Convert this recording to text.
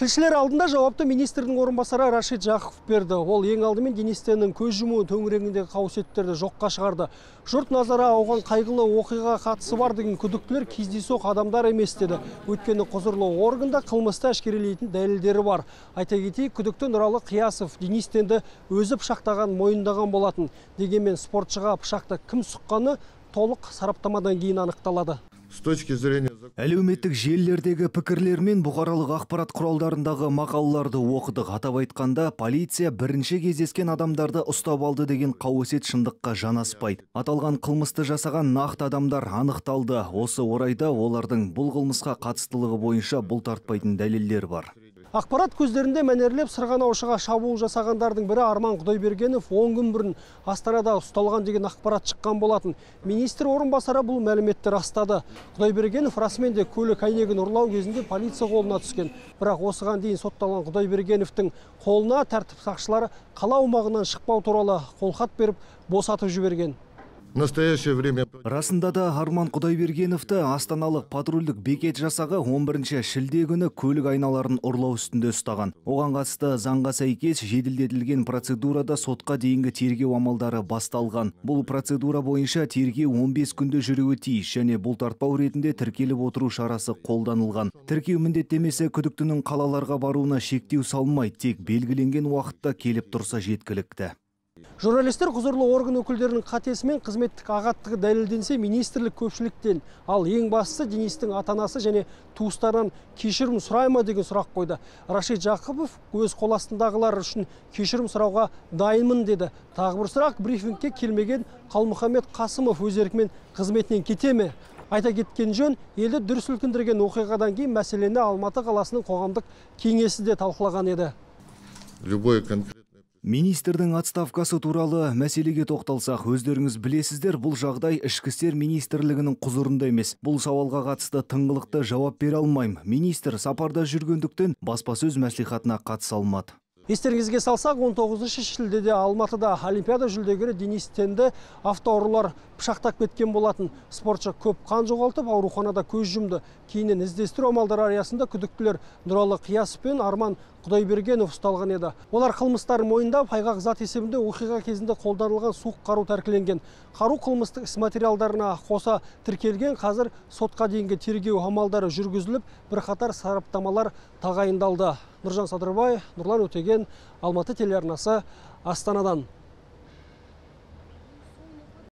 тілшілер алдында жауапты министрдің орынбасары рашид жақып берді. Ол ең алдымен денис теннің көз жұмуы төңірегіндегі қауесеттерді жоққа шығарды. Жұрт назары ауған қайғылы оқиғаға қатысы бар деген күдіктілер кездейсоқ адамдар емес деді. Өйткені құзырлы органда қылмысты әшкерелейтін дәлелдері бар. Айта кетейік күдікті нұралы қиясов денис тенді өзі пышақтаған мойындаған болатын. Дегенмен спортшыға пышақты кім сұққаны толық сараптамадан кейін анықталады. С точки зрения әлеуметтік желілердегі пікірлер мен бұқаралық ақпарат құралдарындағы мақалаларды оқыдық. Атап айтқанда полиция бірінші кездескен адамдарды ұстап алды деген қауесет шындыққа жанаспайды аталған қылмысты жасаған нақты адамдар анықталды. Осы орайда олардың бұл қылмысқа қатыстылығы бойынша бұлтартпайтын дәлелдер бар. Ақпарат көздерінде мәнерлеп сырғанаушыға шабуыл жасағандардың бірі Арман Құдайбергенов 10 күн бұрын Астанада ұсталған деген ақпарат шыққан болатын. Министр орынбасары бұл мәліметті растады. Құдайбергенов расымен де көлік әйнегін ұрлау кезінде полиция қолына түскен. Бірақ осыған дейін сотталған Құдайбергеновтың қолына тәртіп сақшылары қала аумағынан шықпау туралы қолхат беріп босатып жіберген. Настоящее время. Расында да арман құдайбергеновті астаналық патрульдік бекет жасағы 11 шілде күні көлік айналарын ұрлау үстінде ұстаған. Оған қатысты заңға сәйкес жеделдетілген процедурада сотқа дейінгі тергеу амалдары басталған. Бұл процедура бойынша тергеу 15 күнде жүруі тиіс және бұлтартпау ретінде тіркеліп отыру шарасы қолданылған. Тіркеу міндеттемесі күдіктінің қалаларға баруына шектеу салмайды тек белгіленген уақытта келіп тұрса жеткілікті. Журналистер құзырлы орган өкілдерінің қатесімен қызметтік ағаттығы дәлелденсе министрлік көпшіліктен. Ал ең бастысы денистің ата-анасы және туыстарынан кешірім сұрай ма деген сұрақ қойды. Рашид жақыпов өз қол астындағылар үшін кешірім сұрауға дайынмын деді. Тағы бір сұрақ брифингке келмеген қалмұхаммед қасымов өз еркімен қызметінен кете ме? Айта кеткен жөн елді дүр сілкіндірген оқиғадан кейін мәселені алматы қаласының қоғамдық кеңесі де талқылаған еді. Любой Министрдің отставкасы туралы мәселеге тоқталсақ, өздеріңіз білесіздер, бұл жағдай ішкі істер министрлігінің құзырында емес. Бұл сауалға қатысты тыңғылықты жауап бере алмаймын. Министр сапарда жүргендіктен баспасөз мәслихатына қатыса алмады. Естеріңізге салсақ 19 шілдеде Алматыда Олимпиада жүлдегері Денис Тенді автоұрылар пышақтап кеткен болатын. Спортшы көп қан жоғалтып, ауруханада көз жұмды. Кейіннен іздестіру амалдары аясында күдіктілер Нұралы Қиясов пен Арман Құдайбергенов ұсталған еді. Олар қылмыстарын мойындап, айғақ зат есебінде оқиға кезінде қолданылған суық қару тәркіленген. Қару қылмыстық іс материалдарына қоса тіркелген, қазір сотқа дейінгі тергеу амалдары жүргізіліп, бірқатар сараптамалар тағайындалды. Нұржан Садырбай, Нұрлан Өтеген, Алматы телеарнасы Астанадан.